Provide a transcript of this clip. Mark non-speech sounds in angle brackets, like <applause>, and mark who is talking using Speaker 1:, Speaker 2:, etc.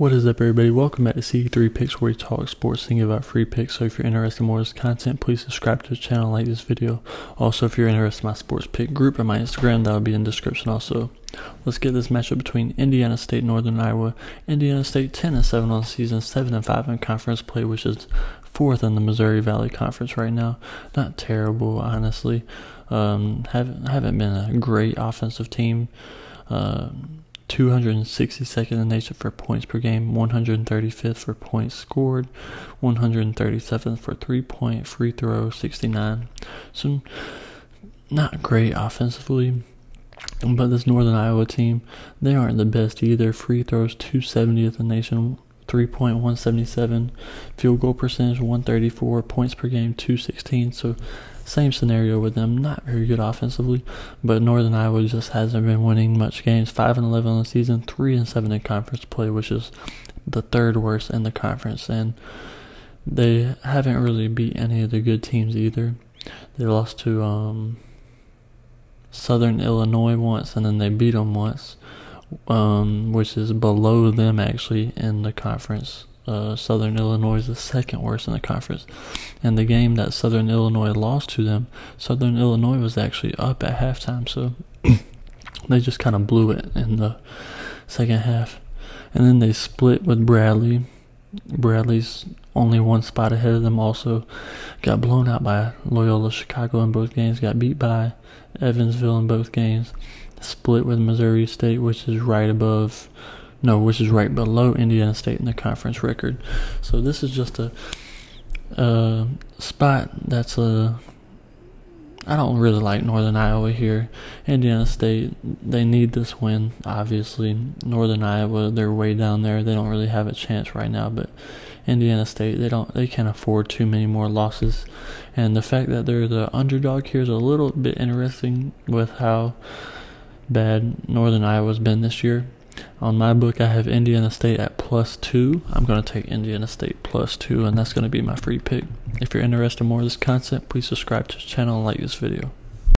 Speaker 1: What is up, everybody? Welcome back to C3 Picks, where we talk sports and give out free picks. So, if you're interested in more of this content, please subscribe to the channel, like this video. Also, if you're interested in my sports pick group or my Instagram, that'll be in the description. Also, let's get this matchup between Indiana State, Northern Iowa. Indiana State 10 and 7 on the season, 7 and 5 in conference play, which is fourth in the Missouri Valley Conference right now. Not terrible, honestly. Um, haven't haven't been a great offensive team. Uh, 262nd in nation for points per game, 135th for points scored, 137th for three point free throw, 69. So, not great offensively. But this Northern Iowa team, they aren't the best either. Free throws 270th in the nation, 3.177, field goal percentage 134, points per game 216. So same scenario with them, not very good offensively, but Northern Iowa just hasn't been winning much games. Five and eleven on the season, three and seven in conference play, which is the third worst in the conference, and they haven't really beat any of the good teams either. They lost to um, Southern Illinois once, and then they beat them once, um, which is below them actually in the conference. Uh, Southern Illinois is the second worst in the conference. And the game that Southern Illinois lost to them, Southern Illinois was actually up at halftime, so <coughs> they just kind of blew it in the second half. And then they split with Bradley. Bradley's only one spot ahead of them. Also, got blown out by Loyola Chicago in both games. Got beat by Evansville in both games. Split with Missouri State, which is right above no, which is right below Indiana State in the conference record. So this is just a, a spot that's a. I don't really like Northern Iowa here. Indiana State, they need this win, obviously. Northern Iowa, they're way down there. They don't really have a chance right now, but Indiana State, they don't they can't afford too many more losses. And the fact that they're the underdog here is a little bit interesting with how bad Northern Iowa's been this year. On my book, I have Indiana State at plus two. I'm going to take Indiana State plus two, and that's going to be my free pick. If you're interested in more of this content, please subscribe to the channel and like this video.